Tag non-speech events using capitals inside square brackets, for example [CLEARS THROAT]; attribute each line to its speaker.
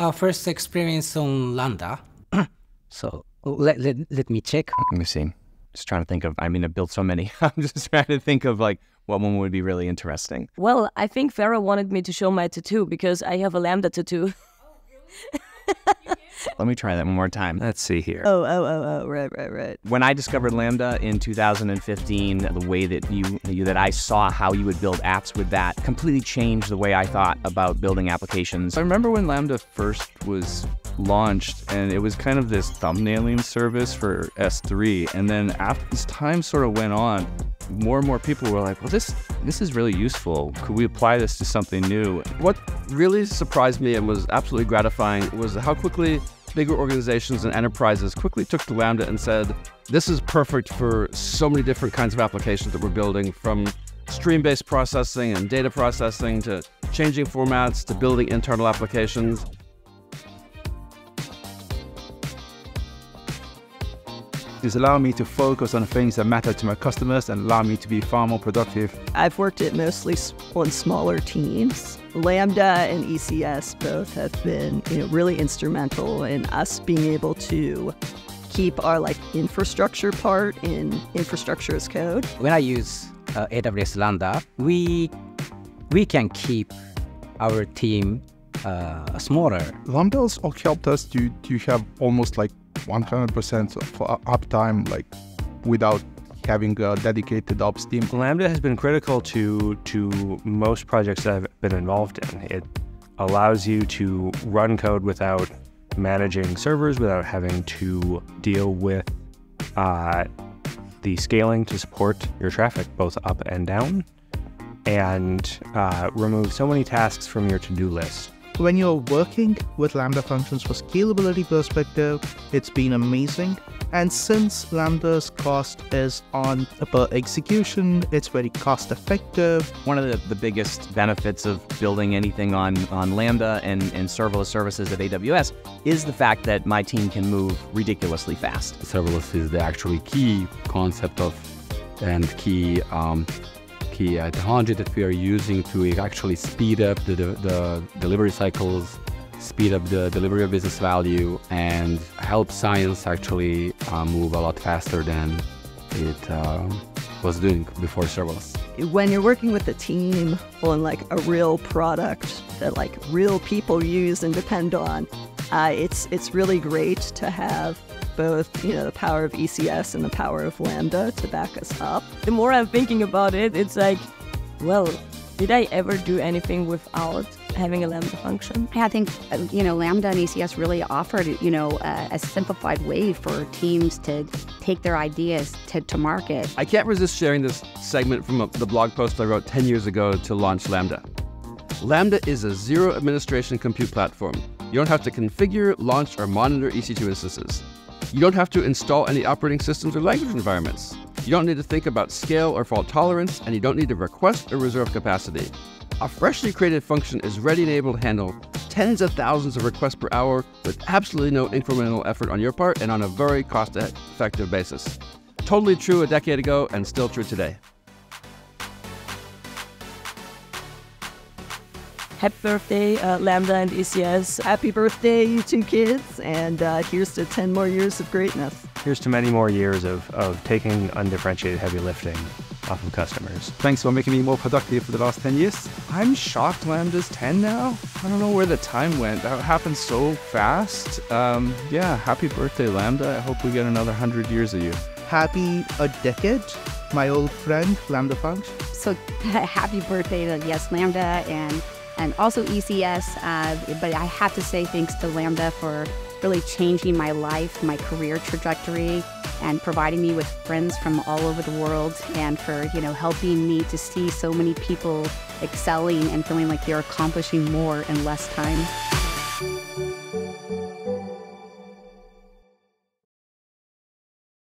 Speaker 1: our first experience on Lambda. [CLEARS THROAT] so let, let, let me check.
Speaker 2: Let me see. Just trying to think of, I mean, I've built so many. [LAUGHS] I'm just trying to think of like what one would be really interesting.
Speaker 3: Well, I think Farah wanted me to show my tattoo because I have a Lambda tattoo.
Speaker 2: Oh, Let me try that one more time. Let's see here.
Speaker 3: Oh, oh, oh, oh, right, right, right.
Speaker 2: When I discovered Lambda in 2015, the way that you, you that I saw how you would build apps with that completely changed the way I thought about building applications.
Speaker 4: I remember when Lambda first was launched and it was kind of this thumbnailing service for S3 and then after as time sort of went on more and more people were like well this this is really useful could we apply this to something new
Speaker 5: what really surprised me and was absolutely gratifying was how quickly bigger organizations and enterprises quickly took to Lambda and said, this is perfect for so many different kinds of applications that we're building from stream-based processing and data processing to changing formats to building internal applications.
Speaker 6: It's allowing me to focus on things that matter to my customers and allow me to be far more productive.
Speaker 7: I've worked at mostly on smaller teams. Lambda and ECS both have been you know, really instrumental in us being able to keep our like infrastructure part in infrastructure as code.
Speaker 1: When I use uh, AWS Lambda, we we can keep our team uh, smaller.
Speaker 6: Lambda also helped us to to have almost like 100% of uptime, like without having a dedicated ops team.
Speaker 8: Lambda has been critical to to most projects that I've been involved in. It allows you to run code without managing servers, without having to deal with uh, the scaling to support your traffic both up and down, and uh, remove so many tasks from your to-do list
Speaker 9: when you're working with Lambda functions for scalability perspective, it's been amazing. And since Lambda's cost is on per execution, it's very cost effective.
Speaker 2: One of the, the biggest benefits of building anything on, on Lambda and, and serverless services at AWS is the fact that my team can move ridiculously fast.
Speaker 10: Serverless is the actually key concept of and key um, uh, technology that we are using to actually speed up the, the, the delivery cycles, speed up the delivery of business value, and help science actually uh, move a lot faster than it uh, was doing before serverless.
Speaker 7: When you're working with a team on like a real product that like real people use and depend on, uh, it's it's really great to have both, you know, the power of ECS and the power of Lambda to back us up.
Speaker 3: The more I'm thinking about it, it's like, well, did I ever do anything without having a Lambda function?
Speaker 11: I think, uh, you know, Lambda and ECS really offered, you know, a, a simplified way for teams to take their ideas to, to market.
Speaker 5: I can't resist sharing this segment from a, the blog post I wrote 10 years ago to launch Lambda. Lambda is a zero administration compute platform. You don't have to configure, launch, or monitor EC2 instances. You don't have to install any operating systems or language environments. You don't need to think about scale or fault tolerance, and you don't need to request or reserve capacity. A freshly created function is ready and able to handle tens of thousands of requests per hour with absolutely no incremental effort on your part and on a very cost effective basis. Totally true a decade ago and still true today.
Speaker 3: Happy birthday, uh, Lambda and ECS.
Speaker 7: Happy birthday, you two kids, and uh, here's to 10 more years of greatness.
Speaker 8: Here's to many more years of, of taking undifferentiated heavy lifting off of customers.
Speaker 6: Thanks for making me more productive for the last 10 years.
Speaker 4: I'm shocked Lambda's 10 now. I don't know where the time went. That happened so fast. Um, yeah, happy birthday, Lambda. I hope we get another 100 years of you.
Speaker 9: Happy a decade, my old friend, Lambda Function.
Speaker 11: So [LAUGHS] happy birthday to Yes Lambda and and also ECS. Uh, but I have to say thanks to Lambda for really changing my life, my career trajectory, and providing me with friends from all over the world, and for you know helping me to see so many people excelling and feeling like they're accomplishing more in less time.